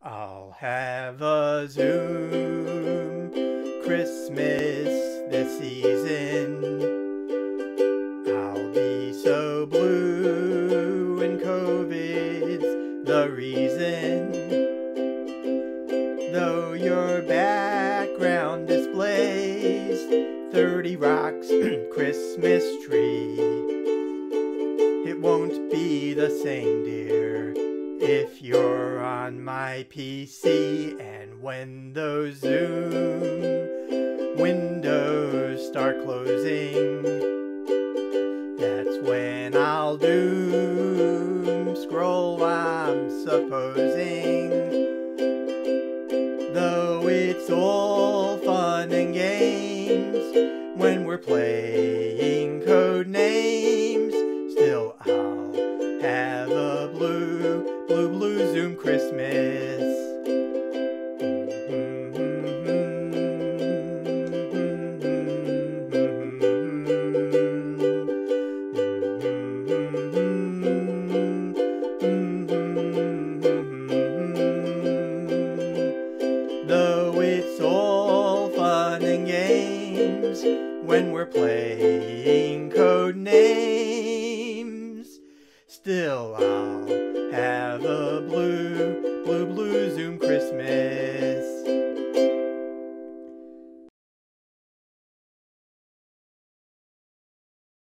I'll have a Zoom Christmas this season. I'll be so blue and COVID's the reason. Though your background displays 30 Rock's Christmas tree, it won't be the same, dear if you're on my PC and when those Zoom windows start closing, that's when I'll doom scroll, I'm supposing. Though it's all fun and games when we're playing code Christmas. Though it's all fun and games when we're playing Codenames, still I'll have